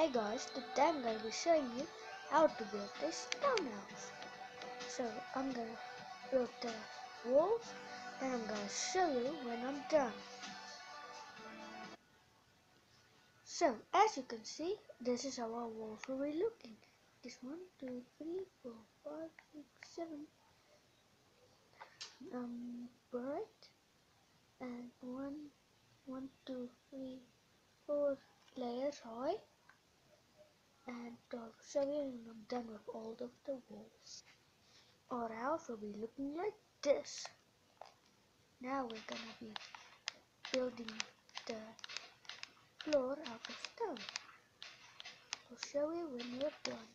Hey guys, today I'm gonna be showing you how to build this stone house. So I'm gonna build the walls and I'm gonna show you when I'm done. So as you can see, this is how our walls will be looking. This one, two, three, four, five, six, seven. Um, bright and one, one, two, three, four layers high and you when I'm done with all of the walls. Our house will be looking like this. Now we're gonna be building the floor out of stone. I'll show you when we're done.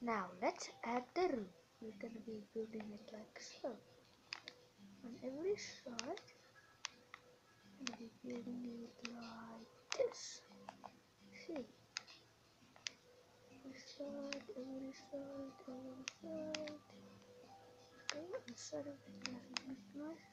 Now let's add the roof. We're gonna be building it like so. On every side, I'm gonna be building it like this. See? side, every side, every side. Okay, inside of it, nothing nice.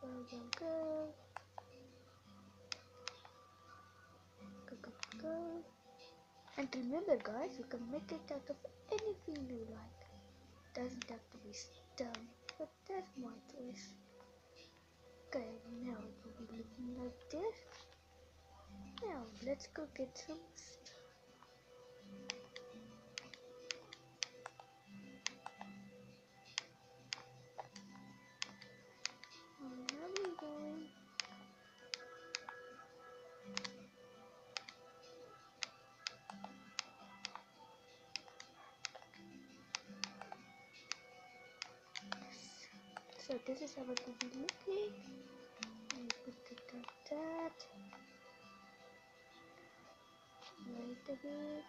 Go, go, go. Go, go, go. And remember guys, you can make it out of anything you like. It Doesn't have to be stone, but that's my choice. Okay, now it will be looking like this. Now let's go get some So this is how it will be looking. And put it like that. Wait a bit.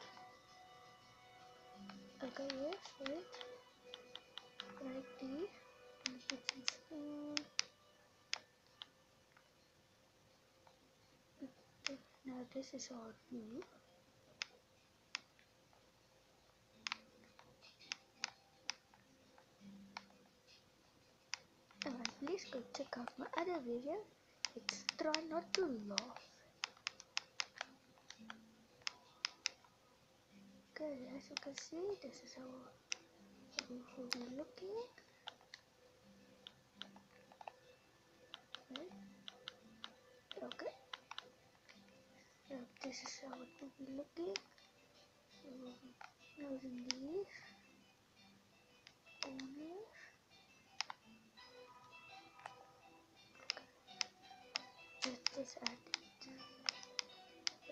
Okay, yes, wait. Right there. And put. Now this is our view. Please go check out my other video. It's try not to laugh. Okay, as you can see, this is how roof will be looking. Okay. So this is how it will be looking. Using these just add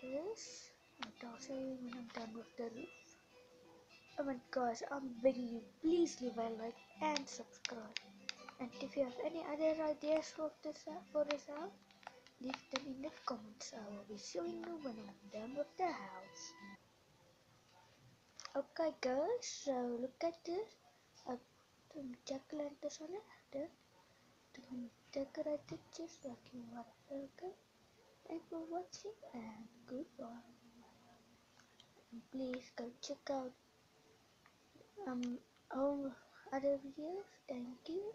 this and you when I'm done with the roof. Oh my gosh, I'm begging you, please leave a like and subscribe. And if you have any other ideas for this for this house, leave them in the comments. I will be showing you when I'm done with the house. Okay guys, so look at this. Uh, I put some jack lanterns on it. Then decorate it just like you want. Okay. Thanks for watching and goodbye. And please go check out um all other videos. Thank you.